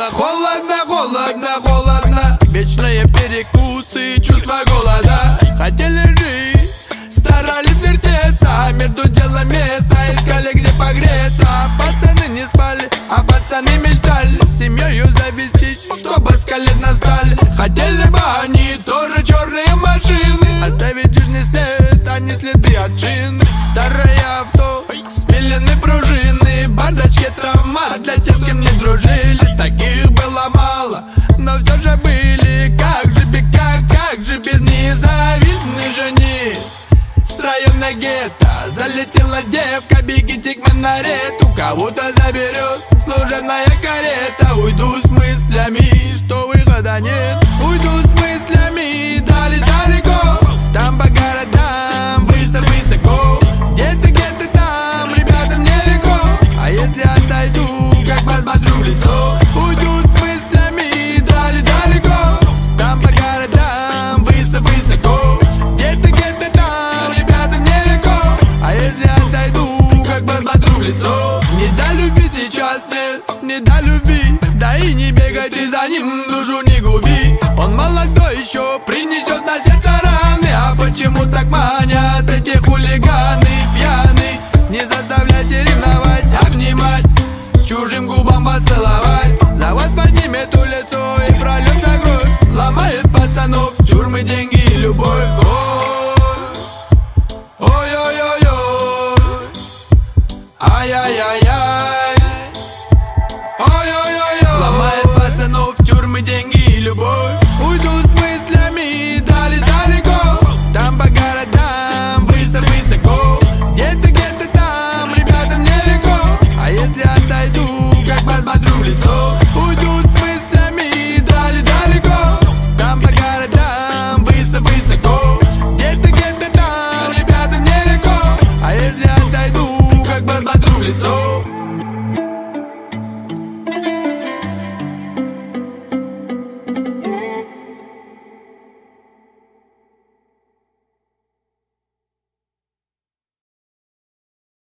Было холодно, холодно, холодно. Вечные перекусы, чувство голода. Хотели жить, старались вертеться. Между делом место искали, где погреться. Пацаны не спали, а пацаны мечтали. Семьей завестись, чтобы с колен настали. Хотели бы они тоже но все же были. Как же, бе- как, как же без незавидной жени? С района гетто Залетела девка, бегите к минарету Кого-то заберет служебная карета. Уйду с мыслями, что выхода нет. Уйду с лицо. Не до любви сейчас нет, не до любви. Да и не бегай ты за ним, душу не губи. Он молодой еще, принесет на сердце раны. А почему так манят? ay, ay, ay, ay.